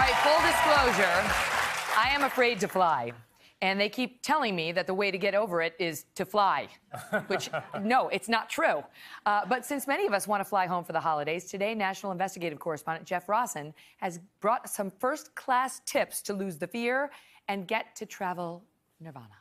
right, full disclosure, I am afraid to fly. And they keep telling me that the way to get over it is to fly, which, no, it's not true. Uh, but since many of us want to fly home for the holidays, today, national investigative correspondent Jeff Rossen has brought some first class tips to lose the fear and get to travel nirvana.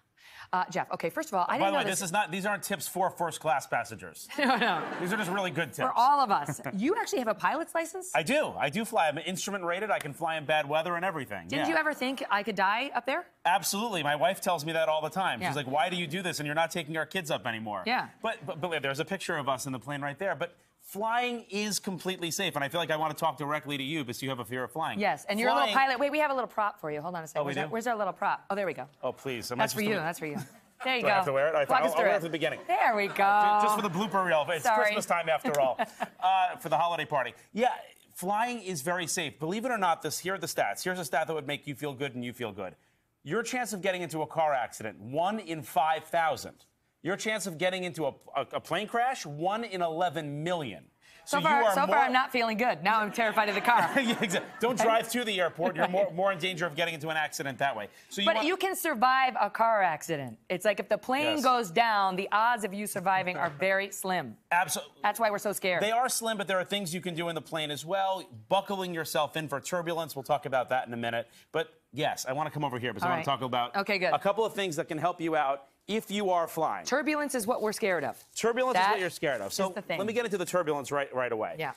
Uh, Jeff, okay, first of all, I didn't By the way, know this is not; these aren't tips for first-class passengers. no, no, These are just really good tips. for all of us. You actually have a pilot's license? I do. I do fly. I'm instrument rated. I can fly in bad weather and everything. Didn't yeah. you ever think I could die up there? Absolutely. My wife tells me that all the time. Yeah. She's like, "Why do you do this? And you're not taking our kids up anymore." Yeah. But but, but there's a picture of us in the plane right there. But flying is completely safe, and I feel like I want to talk directly to you because you have a fear of flying. Yes, and you're a little pilot. Wait, we have a little prop for you. Hold on a second. Oh, we where's, do? our, where's our little prop? Oh, there we go. Oh please. Am That's for you. to- That's for you. There you Do go. I have to wear it? I thought- I'll through wear it it. at the beginning. There we go. Just for the blooper reel. It's Sorry. Christmas time after all. uh, for the holiday party. Yeah, flying is very safe. Believe it or not, this here are the stats. Here's a stat that would make you feel good and you feel good. Your chance of getting into a car accident, one in 5,000. Your chance of getting into a, a, a plane crash, one in 11 million. So, you far, so more, far, I'm not feeling good. Now I'm terrified of the car. Yeah, exactly. Don't drive to the airport. You're more, more in danger of getting into an accident that way. So you But want- you can survive a car accident. It's like if the plane Yes. goes down, the odds of you surviving are very slim. Absolutely. That's why we're so scared. They are slim, but there are things you can do in the plane as well. Buckling yourself in for turbulence. We'll talk about that in a minute. But yes, I want to come over here because All I right. want to talk about Okay, good. a couple of things that can help you out if you are flying. Turbulence is what we're scared of. turbulence is what you're scared of. So the thing. let me get into the turbulence right right away. Yeah.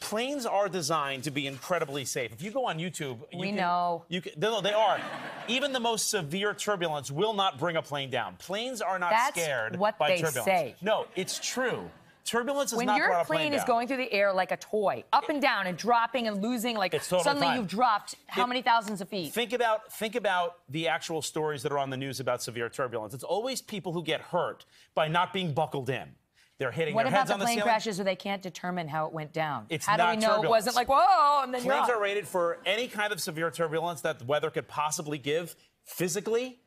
Planes are designed to be incredibly safe. If you go on YouTube, you We can- know. You can, no, they are. Even the most severe turbulence will not bring a plane down. Planes are not That's scared what by they turbulence. say. No, it's true. Turbulence has When not your plane, plane is down. going through the air like a toy, up and down and dropping and losing, like It's totally suddenly fine. you've dropped how It- many thousands of feet? Think about think about the actual stories that are on the news about severe turbulence. It's always people who get hurt by not being buckled in. They're hitting What their about heads the on the plane crashes where they can't determine how it went down? It's how do we know it turbulence. wasn't like whoa and then Planes are rated for any kind of severe turbulence that the weather could possibly give physically.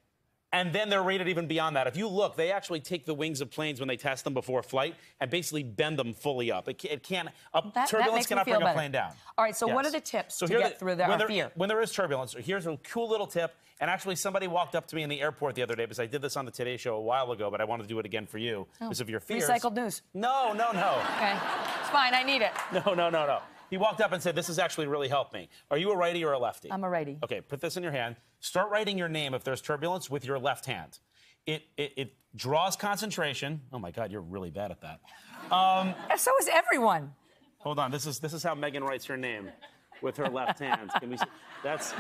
And then they're rated even beyond that. If you look, they actually take the wings of planes when they test them before flight and basically bend them fully up. It, it can't. A That- that turbulence me cannot bring a plane down. All right, so what are the tips So to here get the- through the- when there- fear? When there is turbulence, here's a cool little tip. And actually, somebody walked up to me in the airport the other day because I did this on the Today Show a while ago, but I wanted to do it again for you oh. because of your fears. Oh, Recycled news. No, no, no. Okay, it's fine. I need it. No, no, no, no. He walked up and said, This has actually really helped me. Are you a righty or a lefty? I'm a righty. Okay, put this in your hand. Start writing your name if there's turbulence with your left hand. It, it, it draws concentration. Oh my God, you're really bad at that. Um, So is everyone. Hold on, this is, this is how Megyn writes her name with her left hand. Can we see? That's,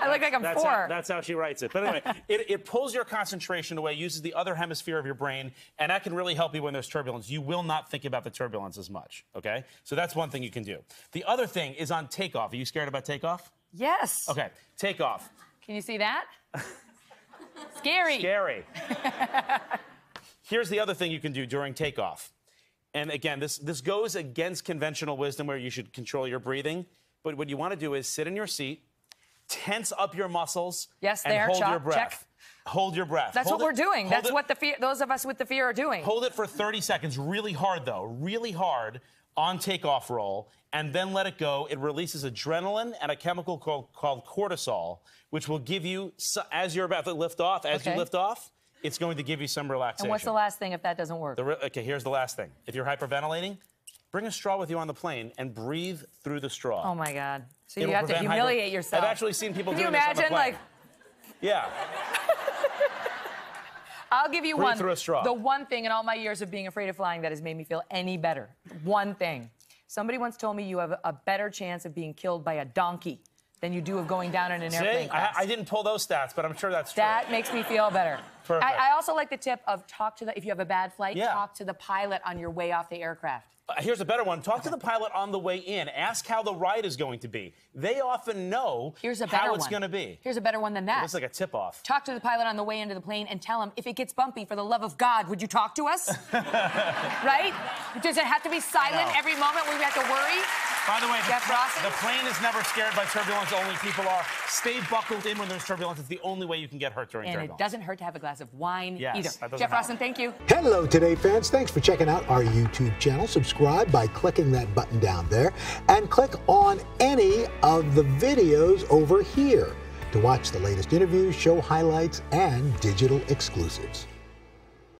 I look like I'm that's, four. how, that's how she writes it. But anyway, it, it pulls your concentration away, uses the other hemisphere of your brain, and that can really help you when there's turbulence. You will not think about the turbulence as much, okay? So that's one thing you can do. The other thing is on takeoff. Are you scared about takeoff? yes. Okay, takeoff. Can you see that? Scary. Scary. Here's the other thing you can do during takeoff. And again, this, this goes against conventional wisdom where you should control your breathing. But what you want to do is sit in your seat, tense up your muscles, Yes, and there, hold chop, your breath. check. Hold your breath. That's Hold what it- we're doing. That's it- what the fear, those of us with the fear are doing. Hold it for 30 seconds, really hard though, really hard on takeoff roll, and then let it go. It releases adrenaline and a chemical called, called cortisol, which will give you, as you're about to lift off, as Okay. you lift off, it's going to give you some relaxation. and what's the last thing if that doesn't work? Okay, here's the last thing. If you're hyperventilating, bring a straw with you on the plane and breathe through the straw. oh my God. So It'll you have to prevent hyper- humiliate yourself. I've actually seen people do that. Can you doing this on the imagine, like, Yeah. I'll give you Breathe one. through a straw. The one thing in all my years of being afraid of flying that has made me feel any better. One thing. Somebody once told me you have a better chance of being killed by a donkey than you do of going down in an See, airplane I. I didn't pull those stats, but I'm sure that's true. That makes me feel better. Perfect. I, I also like the tip of talk to the if you have a bad flight, Yeah. talk to the pilot on your way off the aircraft. Uh, Here's a better one. Talk to the pilot on the way in. Ask how the ride is going to be. They often know Here's a better how it's going to be. Here's a better one than that. Looks like a tip off. Talk to the pilot on the way into the plane and tell him if it gets bumpy, for the love of God, would you talk to us? right? Does it have to be silent No. every moment? We have to worry. By the way, Jeff pla- Rossen? the plane is never scared by turbulence. Only people are. Stay buckled in when there's turbulence. It's the only way you can get hurt during turbulence. And it doesn't hurt to have a glass of wine Yes, either. Jeff help. Rossen, thank you. Hello, Today fans. Thanks for checking out our YouTube channel. Subscribe by clicking that button down there and click on any of the videos over here to watch the latest interviews, show highlights, and digital exclusives.